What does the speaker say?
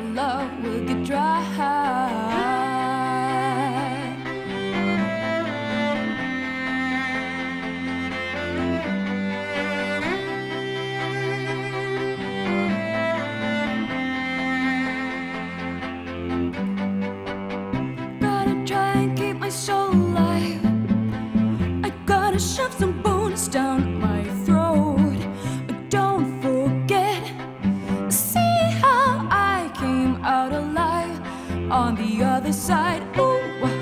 love will get dry. out alive on the other side. Ooh.